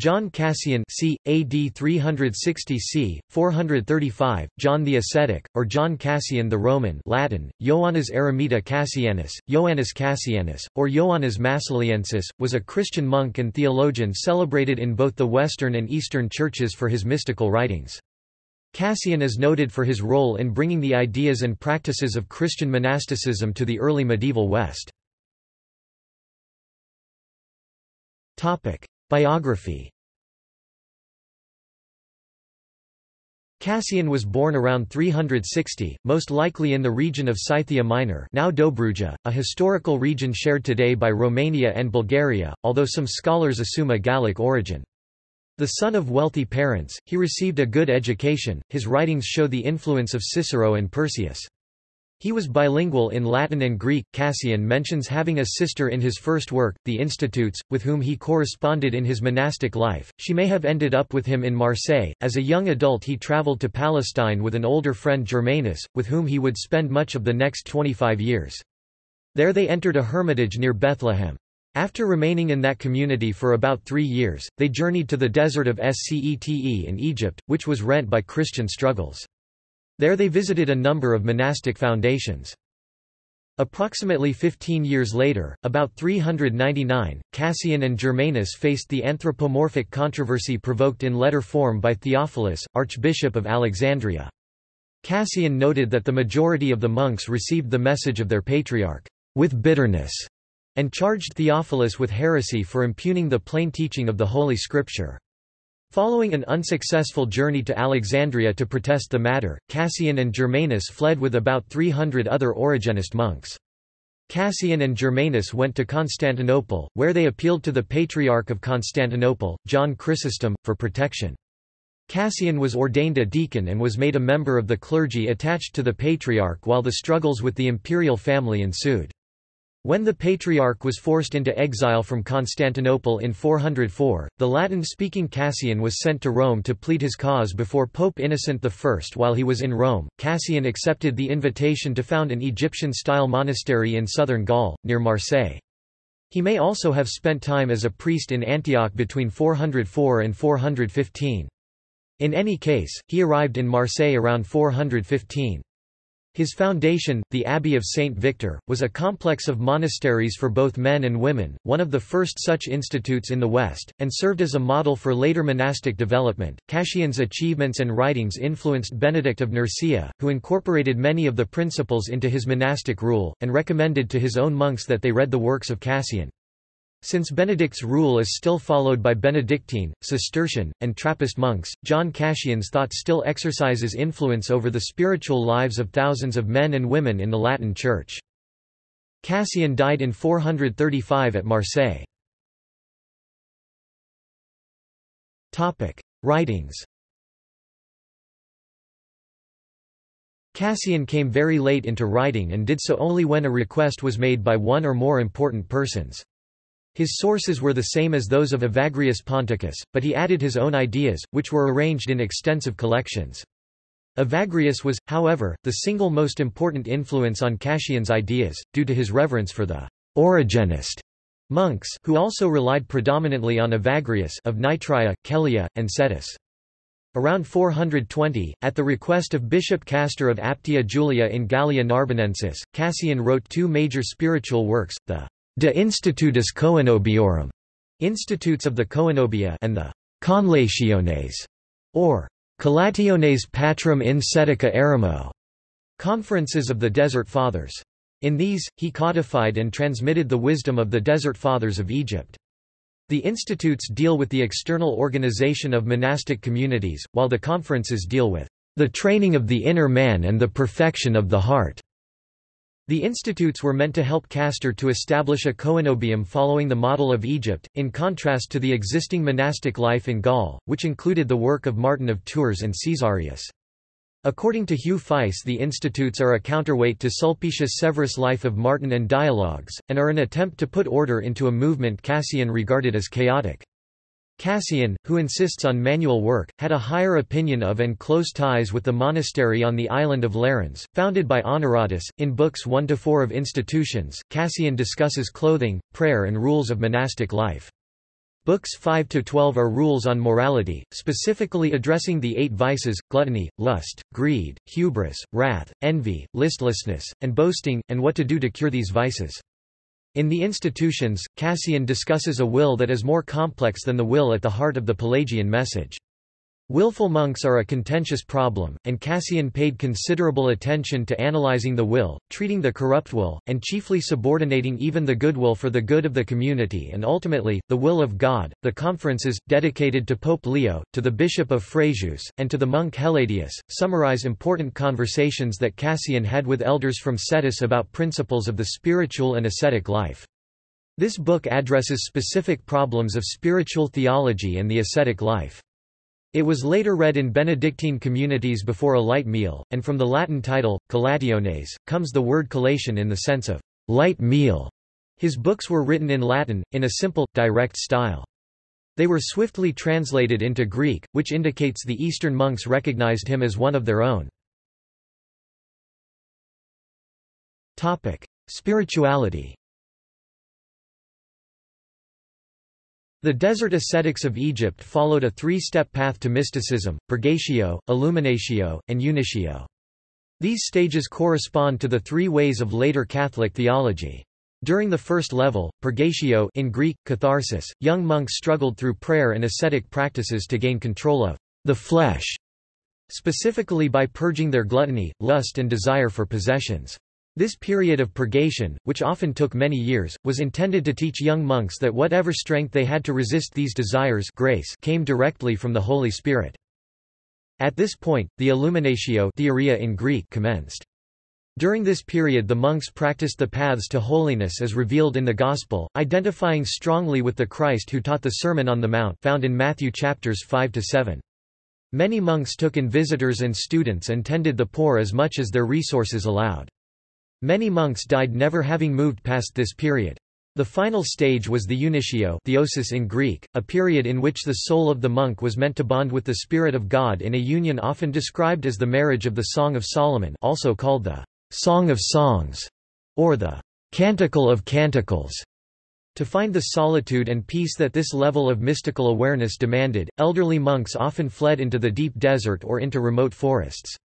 John Cassian c. AD 360 c. 435, John the Ascetic, or John Cassian the Roman Latin, Ioannes Eremita Cassianus, Ioannes Cassianus, or Ioannes Massiliensis, was a Christian monk and theologian celebrated in both the Western and Eastern churches for his mystical writings. Cassian is noted for his role in bringing the ideas and practices of Christian monasticism to the early medieval West. Biography Cassian was born around 360, most likely in the region of Scythia Minor now Dobruja, a historical region shared today by Romania and Bulgaria, although some scholars assume a Gallic origin. The son of wealthy parents, he received a good education, his writings show the influence of Cicero and Persius. He was bilingual in Latin and Greek. Cassian mentions having a sister in his first work, The Institutes, with whom he corresponded in his monastic life. She may have ended up with him in Marseille. As a young adult, he traveled to Palestine with an older friend Germanus, with whom he would spend much of the next 25 years. There they entered a hermitage near Bethlehem. After remaining in that community for about three years, they journeyed to the desert of Scete in Egypt, which was rent by Christian struggles. There they visited a number of monastic foundations. Approximately 15 years later, about 399, Cassian and Germanus faced the anthropomorphic controversy provoked in letter form by Theophilus, Archbishop of Alexandria. Cassian noted that the majority of the monks received the message of their patriarch, with bitterness, and charged Theophilus with heresy for impugning the plain teaching of the Holy Scripture. Following an unsuccessful journey to Alexandria to protest the matter, Cassian and Germanus fled with about 300 other Origenist monks. Cassian and Germanus went to Constantinople, where they appealed to the Patriarch of Constantinople, John Chrysostom, for protection. Cassian was ordained a deacon and was made a member of the clergy attached to the Patriarch while the struggles with the imperial family ensued. When the Patriarch was forced into exile from Constantinople in 404, the Latin-speaking Cassian was sent to Rome to plead his cause before Pope Innocent I. While he was in Rome, Cassian accepted the invitation to found an Egyptian-style monastery in southern Gaul, near Marseille. He may also have spent time as a priest in Antioch between 404 and 415. In any case, he arrived in Marseille around 415. His foundation, the Abbey of Saint Victor, was a complex of monasteries for both men and women, one of the first such institutes in the West, and served as a model for later monastic development. Cassian's achievements and writings influenced Benedict of Nursia, who incorporated many of the principles into his monastic rule, and recommended to his own monks that they read the works of Cassian. Since Benedict's rule is still followed by Benedictine, Cistercian, and Trappist monks, John Cassian's thought still exercises influence over the spiritual lives of thousands of men and women in the Latin Church. Cassian died in 435 at Marseille. Writings Cassian came very late into writing and did so only when a request was made by one or more important persons. His sources were the same as those of Evagrius Ponticus, but he added his own ideas, which were arranged in extensive collections. Evagrius was, however, the single most important influence on Cassian's ideas, due to his reverence for the Origenist monks who also relied predominantly on Evagrius of Nitria, Kellia, and Scetis. Around 420, at the request of Bishop Castor of Apta Julia in Gallia Narbonensis, Cassian wrote two major spiritual works, the De Institutis Coenobiorum, Institutes of the Coenobia and the Conlationes, or Collationes Patrum in Scetica Eremo, Conferences of the Desert Fathers. In these, he codified and transmitted the wisdom of the Desert Fathers of Egypt. The institutes deal with the external organization of monastic communities, while the conferences deal with the training of the inner man and the perfection of the heart. The institutes were meant to help Castor to establish a coenobium following the model of Egypt, in contrast to the existing monastic life in Gaul, which included the work of Martin of Tours and Caesarius. According to Hugh Feiss the institutes are a counterweight to Sulpicius Severus' Life of Martin and Dialogues, and are an attempt to put order into a movement Cassian regarded as chaotic. Cassian, who insists on manual work, had a higher opinion of and close ties with the monastery on the island of Lerins, founded by Honoratus. In books 1 to 4 of Institutions, Cassian discusses clothing, prayer, and rules of monastic life. Books 5 to 12 are rules on morality, specifically addressing the eight vices: gluttony, lust, greed, hubris, wrath, envy, listlessness, and boasting, and what to do to cure these vices. In the Institutions, Cassian discusses a will that is more complex than the will at the heart of the Pelagian message. Willful monks are a contentious problem, and Cassian paid considerable attention to analyzing the will, treating the corrupt will, and chiefly subordinating even the good will for the good of the community and ultimately, the will of God. The conferences, dedicated to Pope Leo, to the Bishop of Frejus, and to the monk Helladius, summarize important conversations that Cassian had with elders from Scetis about principles of the spiritual and ascetic life. This book addresses specific problems of spiritual theology and the ascetic life. It was later read in Benedictine communities before a light meal, and from the Latin title, collationes, comes the word collation in the sense of light meal. His books were written in Latin, in a simple, direct style. They were swiftly translated into Greek, which indicates the Eastern monks recognized him as one of their own. Spirituality The desert ascetics of Egypt followed a three-step path to mysticism, purgatio, illuminatio, and unitio. These stages correspond to the three ways of later Catholic theology. During the first level, purgatio in Greek, catharsis, young monks struggled through prayer and ascetic practices to gain control of the flesh, specifically by purging their gluttony, lust and desire for possessions. This period of purgation, which often took many years, was intended to teach young monks that whatever strength they had to resist these desires grace came directly from the Holy Spirit. At this point, the illuminatio theoria in Greek commenced. During this period the monks practiced the paths to holiness as revealed in the Gospel, identifying strongly with the Christ who taught the Sermon on the Mount found in Matthew chapters 5–7. Many monks took in visitors and students and tended the poor as much as their resources allowed. Many monks died never having moved past this period. The final stage was the unitio theosis in Greek, a period in which the soul of the monk was meant to bond with the Spirit of God in a union often described as the marriage of the Song of Solomon also called the Song of Songs, or the Canticle of Canticles. To find the solitude and peace that this level of mystical awareness demanded, elderly monks often fled into the deep desert or into remote forests.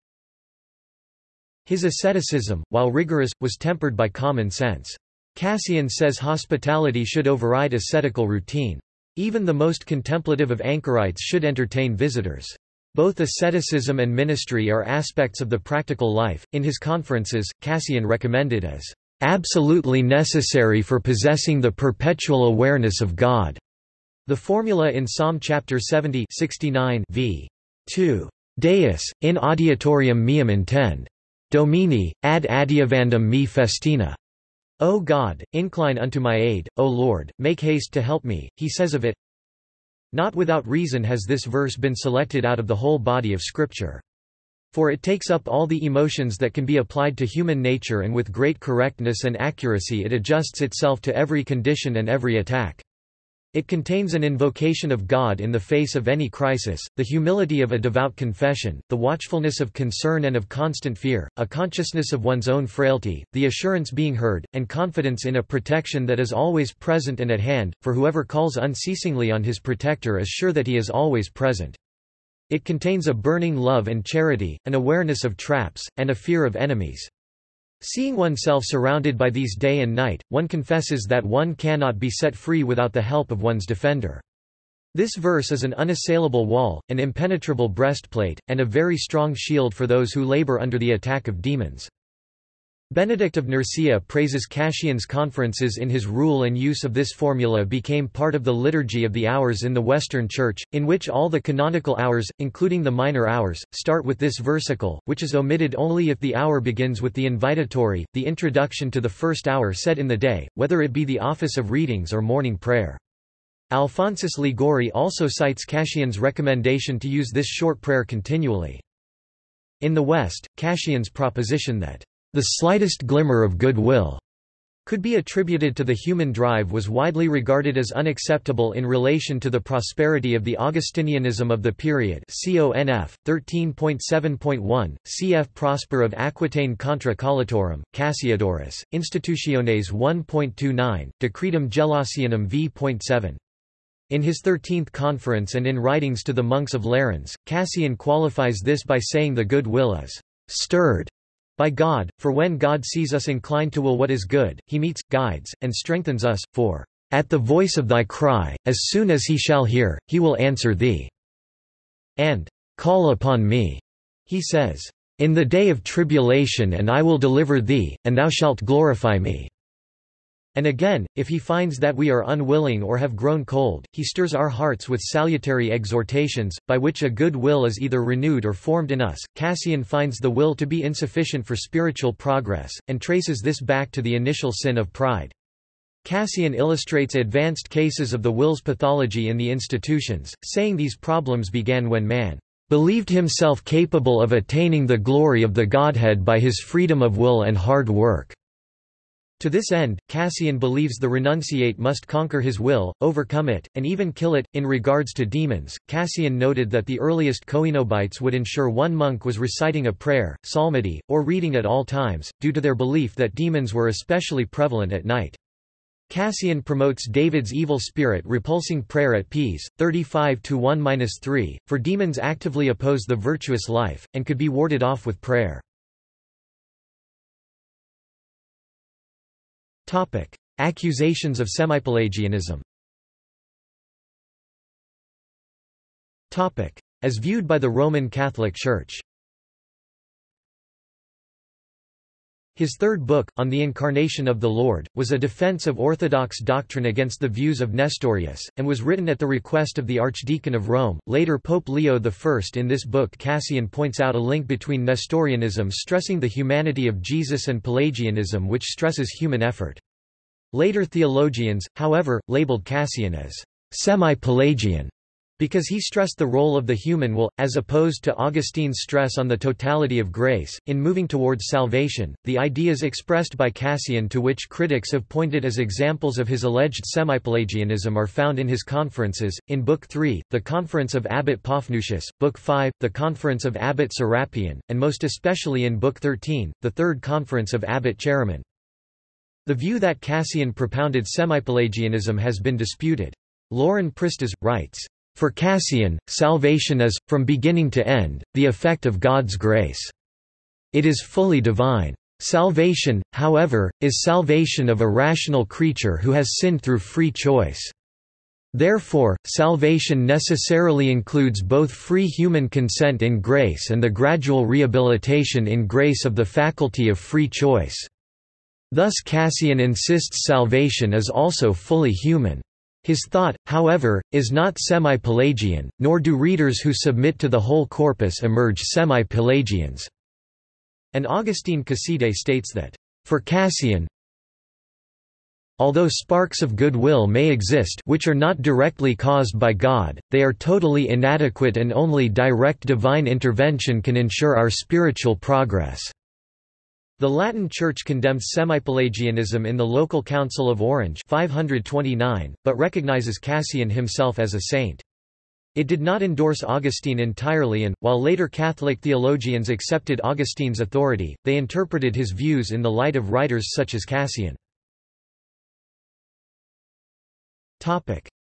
His asceticism, while rigorous, was tempered by common sense. Cassian says hospitality should override ascetical routine. Even the most contemplative of anchorites should entertain visitors. Both asceticism and ministry are aspects of the practical life. In his conferences, Cassian recommended as absolutely necessary for possessing the perpetual awareness of God. The formula in Psalm chapter 70 69 v. 2. Deus, in adiutorium meum intend. Domini, ad adiuvandum me festina. O God, incline unto my aid, O Lord, make haste to help me, he says of it. Not without reason has this verse been selected out of the whole body of Scripture. For it takes up all the emotions that can be applied to human nature and with great correctness and accuracy it adjusts itself to every condition and every attack. It contains an invocation of God in the face of any crisis, the humility of a devout confession, the watchfulness of concern and of constant fear, a consciousness of one's own frailty, the assurance being heard, and confidence in a protection that is always present and at hand, for whoever calls unceasingly on his protector is sure that he is always present. It contains a burning love and charity, an awareness of traps, and a fear of enemies. Seeing oneself surrounded by these day and night, one confesses that one cannot be set free without the help of one's defender. This verse is an unassailable wall, an impenetrable breastplate, and a very strong shield for those who labor under the attack of demons. Benedict of Nursia praises Cassian's conferences in his rule and use of this formula became part of the liturgy of the hours in the Western Church, in which all the canonical hours, including the minor hours, start with this versicle, which is omitted only if the hour begins with the invitatory, the introduction to the first hour said in the day, whether it be the office of readings or morning prayer. Alphonsus Liguori also cites Cassian's recommendation to use this short prayer continually. In the West, Cassian's proposition that the slightest glimmer of goodwill could be attributed to the human drive was widely regarded as unacceptable in relation to the prosperity of the Augustinianism of the period conf. 13.7.1, cf. Prosper of Aquitaine contra Collatorum, Cassiodorus, Institutiones 1.29, Decretum Gelasianum v.7. In his Thirteenth Conference and in writings to the monks of Lerins, Cassian qualifies this by saying the good will is stirred by God, for when God sees us inclined to will what is good, he meets, guides, and strengthens us, for at the voice of thy cry, as soon as he shall hear, he will answer thee. And call upon me, he says, in the day of tribulation and I will deliver thee, and thou shalt glorify me. And again, if he finds that we are unwilling or have grown cold, he stirs our hearts with salutary exhortations, by which a good will is either renewed or formed in us. Cassian finds the will to be insufficient for spiritual progress, and traces this back to the initial sin of pride. Cassian illustrates advanced cases of the will's pathology in the institutions, saying these problems began when man believed himself capable of attaining the glory of the Godhead by his freedom of will and hard work. To this end, Cassian believes the renunciate must conquer his will, overcome it, and even kill it. In regards to demons, Cassian noted that the earliest Coenobites would ensure one monk was reciting a prayer, psalmody, or reading at all times, due to their belief that demons were especially prevalent at night. Cassian promotes David's evil spirit repulsing prayer at Ps. 35-1-3, for demons actively oppose the virtuous life, and could be warded off with prayer. Topic: Accusations of semipelagianism. Topic: As viewed by the Roman Catholic Church. His third book, On the Incarnation of the Lord, was a defense of Orthodox doctrine against the views of Nestorius, and was written at the request of the Archdeacon of Rome, later Pope Leo I. In this book Cassian points out a link between Nestorianism stressing the humanity of Jesus and Pelagianism which stresses human effort. Later theologians, however, labeled Cassian as semi-Pelagian because he stressed the role of the human will, as opposed to Augustine's stress on the totality of grace, in moving towards salvation. The ideas expressed by Cassian to which critics have pointed as examples of his alleged semi-Pelagianism are found in his conferences, in Book 3, The Conference of Abbot Paphnutius, Book 5, The Conference of Abbot Serapion, and most especially in Book 13, The Third Conference of Abbot Chaeremon. The view that Cassian propounded semi-Pelagianism has been disputed. Lauren Pristas, writes, for Cassian, salvation is, from beginning to end, the effect of God's grace. It is fully divine. Salvation, however, is salvation of a rational creature who has sinned through free choice. Therefore, salvation necessarily includes both free human consent in grace and the gradual rehabilitation in grace of the faculty of free choice. Thus Cassian insists salvation is also fully human. His thought, however, is not semi-Pelagian, nor do readers who submit to the whole corpus emerge semi-Pelagians. And Augustine Casiday states that, for Cassian, Although sparks of goodwill may exist which are not directly caused by God, they are totally inadequate and only direct divine intervention can ensure our spiritual progress. The Latin Church condemned semi-Pelagianism in the local Council of Orange 529, but recognizes Cassian himself as a saint. It did not endorse Augustine entirely and, while later Catholic theologians accepted Augustine's authority, they interpreted his views in the light of writers such as Cassian.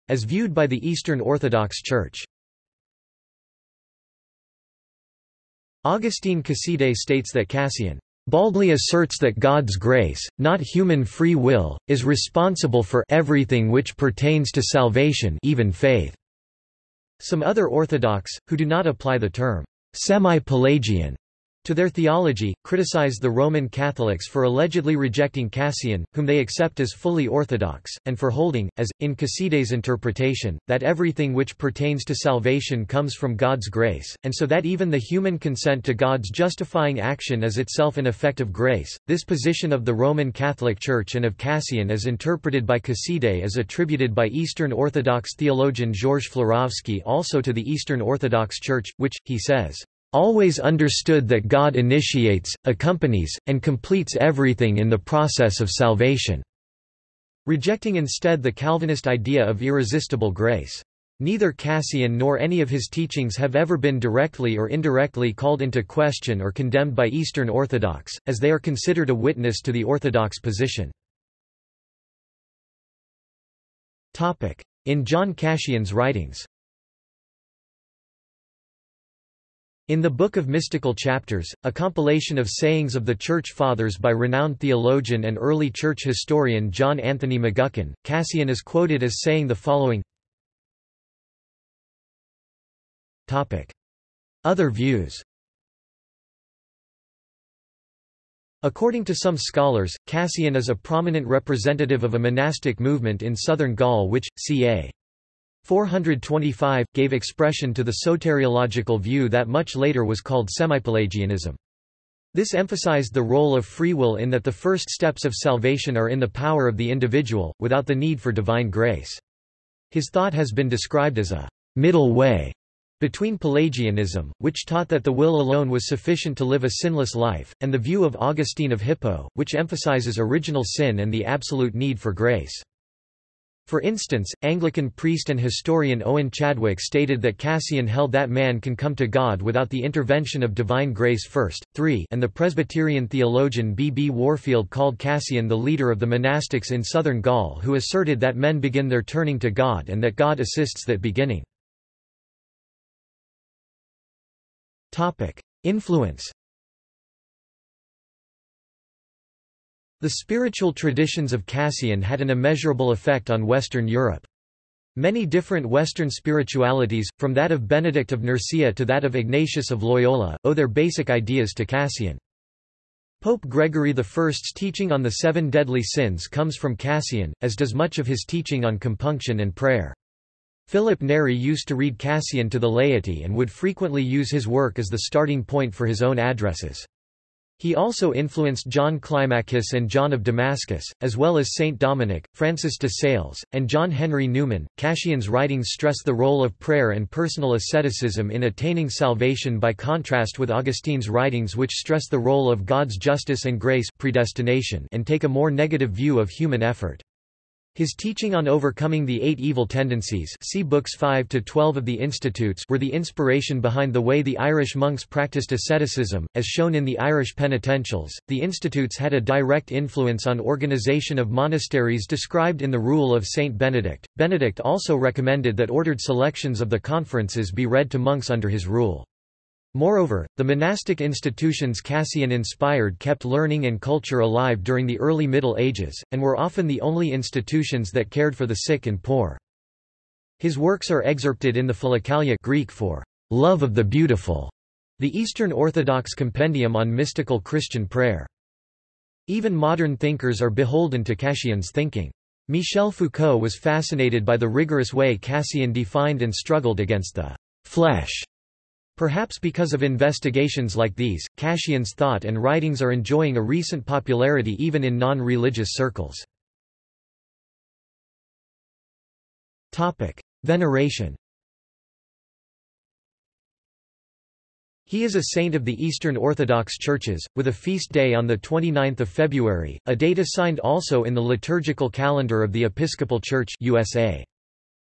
As viewed by the Eastern Orthodox Church Augustine Casiday states that Cassian baldly asserts that God's grace, not human free will, is responsible for everything which pertains to salvation even faith. Some other Orthodox, who do not apply the term semi-Pelagian to their theology, criticized the Roman Catholics for allegedly rejecting Cassian, whom they accept as fully orthodox, and for holding, as, in Casiday's interpretation, that everything which pertains to salvation comes from God's grace, and so that even the human consent to God's justifying action is itself an effect of grace. This position of the Roman Catholic Church and of Cassian as interpreted by Casiday is attributed by Eastern Orthodox theologian George Florovsky also to the Eastern Orthodox Church, which, he says, always understood that God initiates, accompanies, and completes everything in the process of salvation, rejecting instead the Calvinist idea of irresistible grace. Neither Cassian nor any of his teachings have ever been directly or indirectly called into question or condemned by Eastern Orthodox, as they are considered a witness to the Orthodox position. In John Cassian's writings In the Book of Mystical Chapters, a compilation of sayings of the Church Fathers by renowned theologian and early church historian John Anthony McGuckin, Cassian is quoted as saying the following. Other views. According to some scholars, Cassian is a prominent representative of a monastic movement in southern Gaul which, ca. 425, gave expression to the soteriological view that much later was called semi-Pelagianism. This emphasized the role of free will in that the first steps of salvation are in the power of the individual, without the need for divine grace. His thought has been described as a middle way between Pelagianism, which taught that the will alone was sufficient to live a sinless life, and the view of Augustine of Hippo, which emphasizes original sin and the absolute need for grace. For instance, Anglican priest and historian Owen Chadwick stated that Cassian held that man can come to God without the intervention of divine grace first. 3 and the Presbyterian theologian B. B. Warfield called Cassian the leader of the monastics in southern Gaul who asserted that men begin their turning to God and that God assists that beginning. Influence The spiritual traditions of Cassian had an immeasurable effect on Western Europe. Many different Western spiritualities, from that of Benedict of Nursia to that of Ignatius of Loyola, owe their basic ideas to Cassian. Pope Gregory I's teaching on the seven deadly sins comes from Cassian, as does much of his teaching on compunction and prayer. Philip Neri used to read Cassian to the laity and would frequently use his work as the starting point for his own addresses. He also influenced John Climacus and John of Damascus, as well as Saint Dominic, Francis de Sales, and John Henry Newman. Cassian's writings stress the role of prayer and personal asceticism in attaining salvation by contrast with Augustine's writings which stress the role of God's justice and grace predestination and take a more negative view of human effort. His teaching on overcoming the eight evil tendencies see books 5 to 12 of the Institutes were the inspiration behind the way the Irish monks practiced asceticism, as shown in the Irish penitentials. The Institutes had a direct influence on organization of monasteries described in the Rule of Saint Benedict. Benedict also recommended that ordered selections of the conferences be read to monks under his rule. Moreover, the monastic institutions Cassian inspired kept learning and culture alive during the early Middle Ages, and were often the only institutions that cared for the sick and poor. His works are excerpted in the Philokalia Greek for love of the beautiful, the Eastern Orthodox compendium on mystical Christian prayer. Even modern thinkers are beholden to Cassian's thinking. Michel Foucault was fascinated by the rigorous way Cassian defined and struggled against the flesh Perhaps because of investigations like these, Cassian's thought and writings are enjoying a recent popularity even in non-religious circles. Veneration He is a saint of the Eastern Orthodox Churches, with a feast day on 29 February, a date assigned also in the liturgical calendar of the Episcopal Church USA.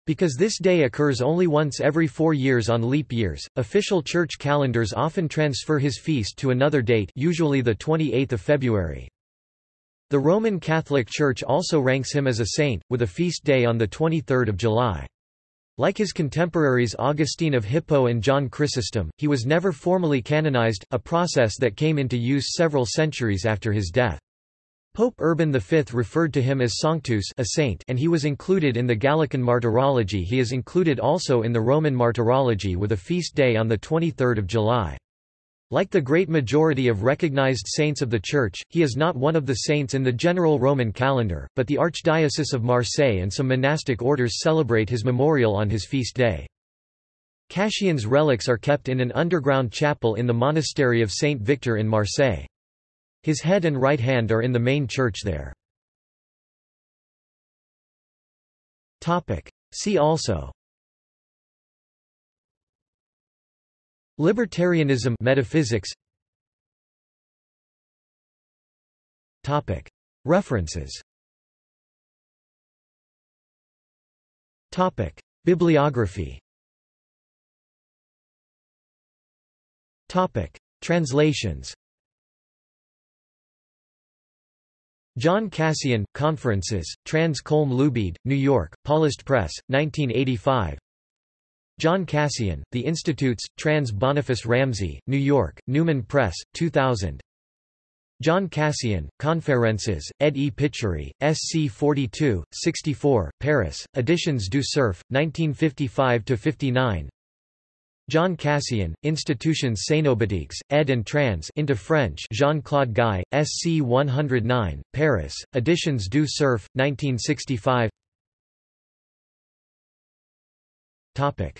Because this day occurs only once every four years on leap years, official church calendars often transfer his feast to another date usually the 28th of February. The Roman Catholic Church also ranks him as a saint, with a feast day on 23 July. Like his contemporaries Augustine of Hippo and John Chrysostom, he was never formally canonized, a process that came into use several centuries after his death. Pope Urban V referred to him as Sanctus a saint and he was included in the Gallican Martyrology he is included also in the Roman Martyrology with a feast day on 23 July. Like the great majority of recognized saints of the Church, he is not one of the saints in the general Roman calendar, but the Archdiocese of Marseille and some monastic orders celebrate his memorial on his feast day. Cassian's relics are kept in an underground chapel in the monastery of Saint Victor in Marseille. His head and right hand are in the main church there. See also. Libertarianism metaphysics. References. Bibliography. Translations John Cassian, Conferences, Trans Colm Luibheid, New York, Paulist Press, 1985 John Cassian, The Institutes, Trans Boniface Ramsey, New York, Newman Press, 2000 John Cassian, Conferences, ed. E. Pichery, SC 42, 64, Paris, Editions du Cerf, 1955–59 John Cassian, Institutions Cénobiques, ed. and trans into French Jean-Claude Guy, SC 109, Paris, Editions du Cerf, 1965 Topic.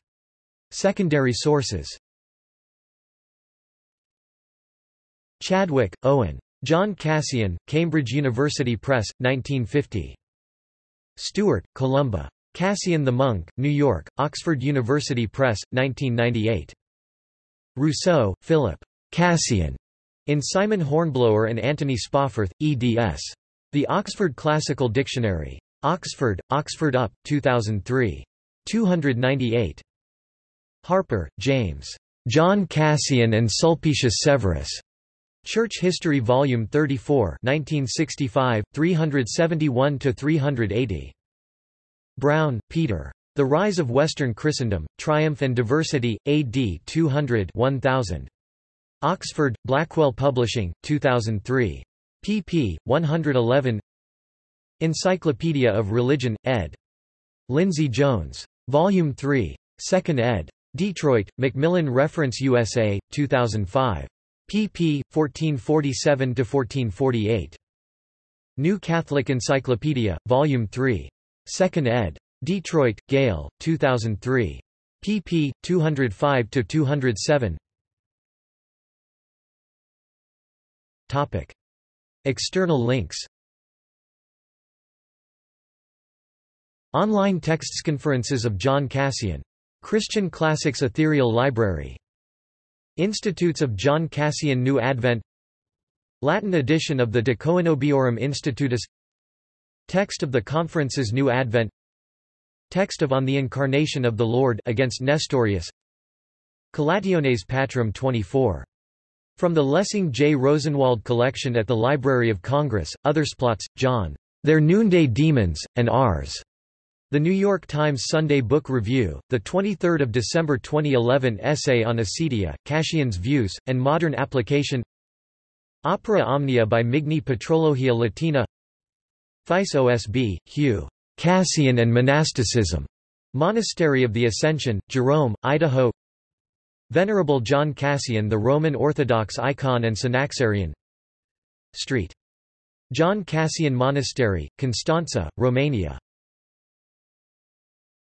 Secondary sources Chadwick, Owen. John Cassian, Cambridge University Press, 1950. Stewart, Columba. Cassian the Monk, New York, Oxford University Press, 1998. Rousseau, Philip. Cassian. In Simon Hornblower and Anthony Spawforth, eds. The Oxford Classical Dictionary. Oxford, Oxford UP, 2003. 298. Harper, James. John Cassian and Sulpicius Severus. Church History Volume 34 1965, 371–380. Brown, Peter. The Rise of Western Christendom, Triumph and Diversity, AD 200 1000. Oxford, Blackwell Publishing, 2003. pp. 111 Encyclopedia of Religion, ed. Lindsay Jones. Volume 3. 2nd ed. Detroit, Macmillan Reference USA, 2005 pp. 1447–1448. New Catholic Encyclopedia, Volume 3. 2nd ed. Detroit, Gale, 2003. pp. 205–207 Topic. External links Online texts Conferences of John Cassian. Christian Classics Ethereal Library Institutes of John Cassian New Advent Latin edition of the De Coenobiorum Institutus Text of the Conferences New Advent Text of On the Incarnation of the Lord against Nestorius Collationes Patrum 24. From the Lessing J. Rosenwald Collection at the Library of Congress, Othersplots, John. Their Noonday Demons, and Ours. The New York Times Sunday Book Review, 23 December 2011 Essay on Acedia, Cassian's Views, and Modern Application Opera Omnia by Migne Patrologia Latina Feiss OSB, Hugh. Cassian and Monasticism. Monastery of the Ascension, Jerome, Idaho Venerable John Cassian the Roman Orthodox icon and Synaxarion Street. John Cassian Monastery, Constanza, Romania